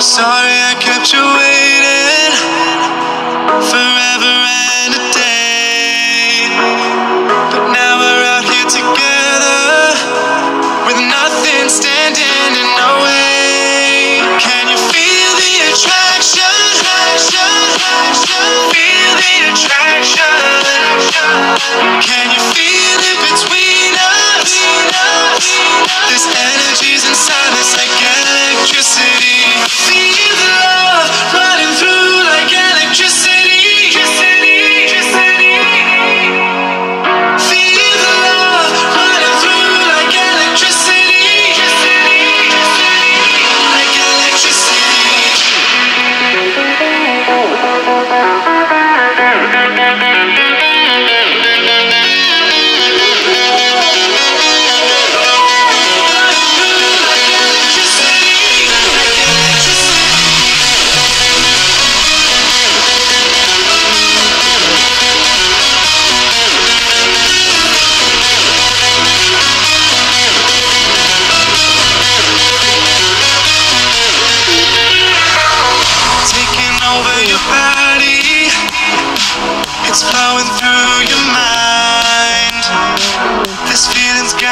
Sorry I kept you waiting. Forever and a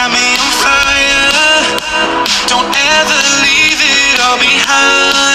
got me on fire. Don't ever leave it all behind.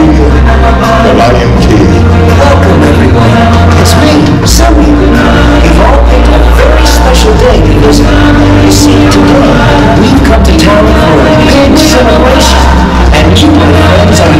studio that I can. Welcome everyone. It's me, Sammy. You've all picked a very special day because you see today we've come to town for a big celebration and you my friends are